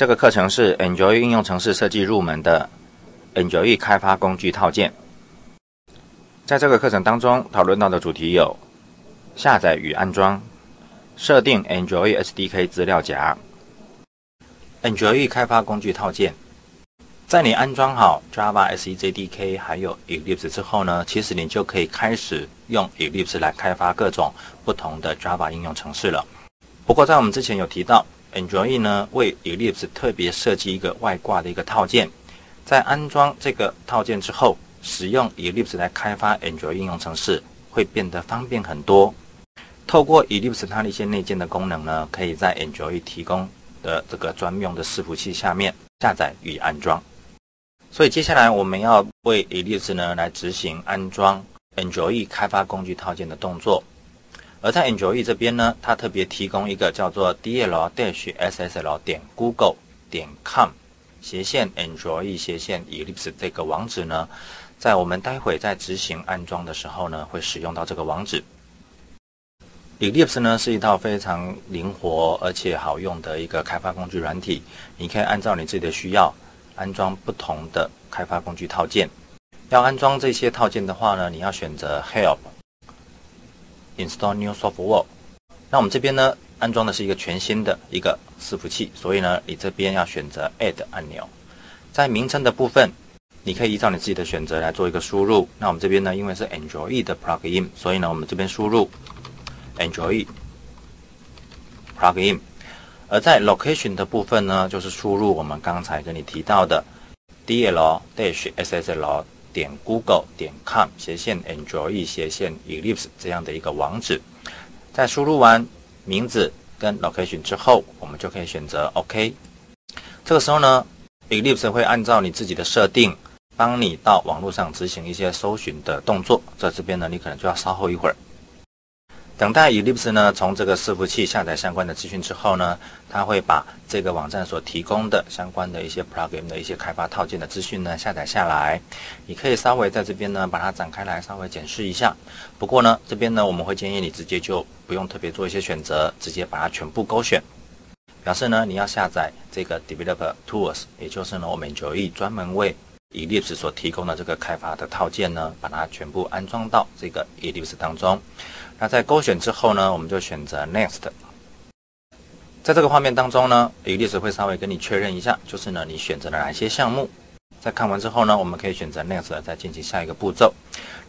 这个课程是 Android 应用程式设计入门的 Android 开发工具套件。在这个课程当中，讨论到的主题有下载与安装、设定 Android SDK 资料夹、Android 开发工具套件。在你安装好 Java SE JDK 还有 Eclipse 之后呢，其实你就可以开始用 Eclipse 来开发各种不同的 Java 应用程式了。不过在我们之前有提到。Android 呢为 Eclipse 特别设计一个外挂的一个套件，在安装这个套件之后，使用 Eclipse 来开发 Android 应用程式会变得方便很多。透过 Eclipse 它的一些内建的功能呢，可以在 Android 提供的这个专用的伺服器下面下载与安装。所以接下来我们要为 Eclipse 呢来执行安装 Android 开发工具套件的动作。而在 Android 这边呢，它特别提供一个叫做 dl-ssl 点 google 点 com 斜线 Android 斜线 Eclipse 这个网址呢，在我们待会在执行安装的时候呢，会使用到这个网址。Eclipse 呢是一套非常灵活而且好用的一个开发工具软体，你可以按照你自己的需要安装不同的开发工具套件。要安装这些套件的话呢，你要选择 Help。Install new software。那我们这边呢，安装的是一个全新的一个伺服器，所以呢，你这边要选择 Add 按钮。在名称的部分，你可以依照你自己的选择来做一个输入。那我们这边呢，因为是 Android 的 plugin，所以呢，我们这边输入 Android plugin。而在 location 的部分呢，就是输入我们刚才跟你提到的 dl-ssl。点 google 点 com 斜线 enjoy 斜线 Eclipse 这样的一个网址，在输入完名字跟 location 之后，我们就可以选择 OK。这个时候呢，Eclipse 会按照你自己的设定，帮你到网络上执行一些搜寻的动作。在这边呢，你可能就要稍后一会儿。等待 Eclipse 呢从这个伺服器下载相关的资讯之后呢，它会把这个网站所提供的相关的一些 plugin 的一些开发套件的资讯呢下载下来。你可以稍微在这边呢把它展开来稍微检视一下。不过呢，这边呢我们会建议你直接就不用特别做一些选择，直接把它全部勾选，表示呢你要下载这个 Developer Tools，也就是呢我们九亿专门为 Eclipse 所提供的这个开发的套件呢，把它全部安装到这个 Eclipse 当中。那在勾选之后呢，我们就选择 Next。在这个画面当中呢，Eclipse 会稍微跟你确认一下，就是呢你选择了哪些项目。在看完之后呢，我们可以选择 Next，再进行下一个步骤。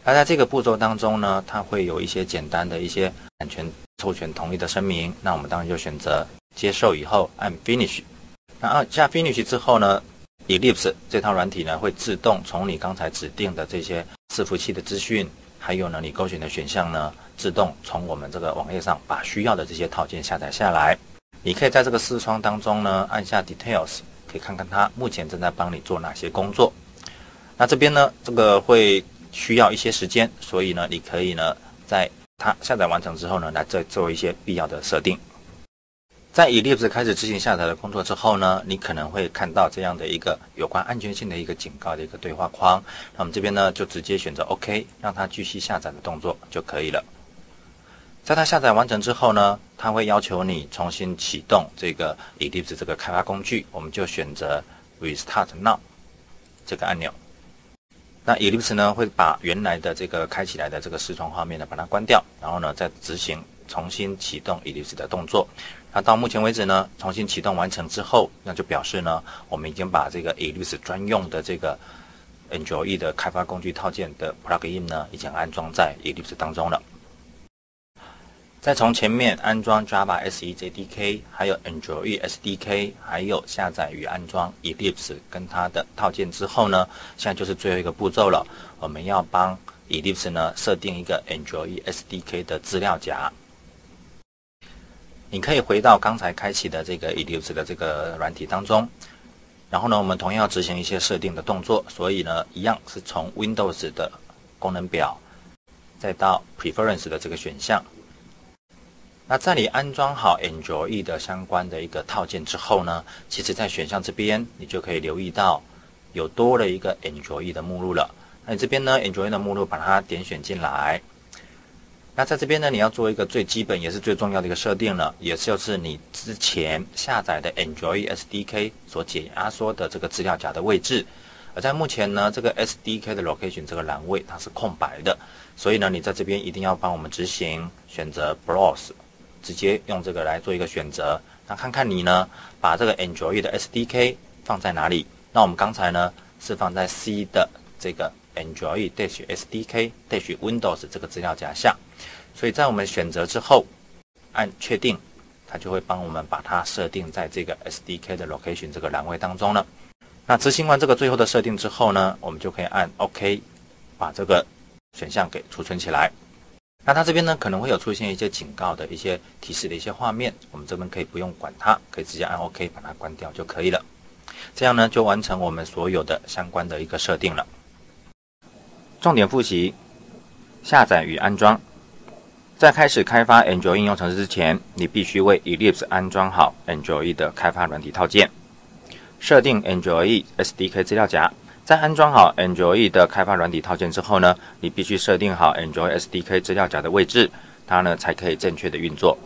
那在这个步骤当中呢，它会有一些简单的一些版权授权同意的声明。那我们当然就选择接受以后按 Finish。那按下 Finish 之后呢，Eclipse 这套软体呢会自动从你刚才指定的这些伺服器的资讯。还有呢，你勾选的选项呢，自动从我们这个网页上把需要的这些套件下载下来。你可以在这个视窗当中呢，按下 Details，可以看看它目前正在帮你做哪些工作。那这边呢，这个会需要一些时间，所以呢，你可以呢，在它下载完成之后呢，来再做一些必要的设定。在 Eclipse 开始执行下载的工作之后呢，你可能会看到这样的一个有关安全性的一个警告的一个对话框。那我们这边呢，就直接选择 OK，让它继续下载的动作就可以了。在它下载完成之后呢，它会要求你重新启动这个 Eclipse 这个开发工具，我们就选择 Restart Now 这个按钮。那 Eclipse 呢，会把原来的这个开起来的这个视窗画面呢，把它关掉，然后呢，再执行重新启动 Eclipse 的动作。那到目前为止呢，重新启动完成之后，那就表示呢，我们已经把这个 Eclipse 专用的这个 Android 的开发工具套件的 plugin 呢，已经安装在 Eclipse 当中了。再从前面安装 Java SE JDK，还有 Android SDK，还有下载与安装 Eclipse 跟它的套件之后呢，现在就是最后一个步骤了，我们要帮 Eclipse 呢设定一个 Android SDK 的资料夹。你可以回到刚才开启的这个 Eclipse 的这个软体当中，然后呢，我们同样要执行一些设定的动作，所以呢，一样是从 Windows 的功能表，再到 Preference 的这个选项。那在你安装好 Android 的相关的一个套件之后呢，其实在选项这边你就可以留意到有多了一个 Android 的目录了。那你这边呢，Android 的目录把它点选进来。那在这边呢，你要做一个最基本也是最重要的一个设定了，也就是你之前下载的 Android SDK 所解压缩的这个资料夹的位置。而在目前呢，这个 SDK 的 location 这个栏位它是空白的，所以呢，你在这边一定要帮我们执行选择 Browse，直接用这个来做一个选择。那看看你呢，把这个 Android 的 SDK 放在哪里？那我们刚才呢是放在 C 的这个 Android dash SDK dash Windows 这个资料夹下。所以在我们选择之后，按确定，它就会帮我们把它设定在这个 SDK 的 location 这个栏位当中了。那执行完这个最后的设定之后呢，我们就可以按 OK，把这个选项给储存起来。那它这边呢可能会有出现一些警告的一些提示的一些画面，我们这边可以不用管它，可以直接按 OK 把它关掉就可以了。这样呢就完成我们所有的相关的一个设定了。重点复习：下载与安装。在开始开发 Android 应用程式之前，你必须为 Eclipse 安装好 Android 的开发软体套件，设定 Android SDK 资料夹。在安装好 Android 的开发软体套件之后呢，你必须设定好 Android SDK 资料夹的位置，它呢才可以正确的运作。